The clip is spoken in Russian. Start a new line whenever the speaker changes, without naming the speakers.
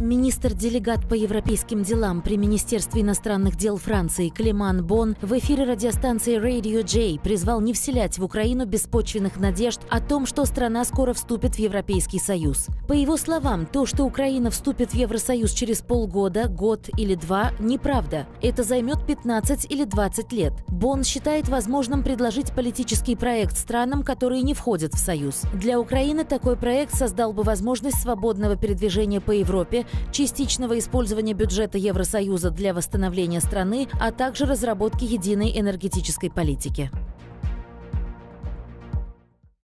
Министр-делегат по европейским делам при Министерстве иностранных дел Франции Климан Бон в эфире радиостанции Radio J призвал не вселять в Украину беспочвенных надежд о том, что страна скоро вступит в Европейский Союз. По его словам, то, что Украина вступит в Евросоюз через полгода, год или два, неправда. Это займет 15 или 20 лет. Бон считает возможным предложить политический проект странам, которые не входят в Союз. Для Украины такой проект создал бы возможность свободного передвижения по Европе, частичного использования бюджета Евросоюза для восстановления страны, а также разработки единой энергетической политики.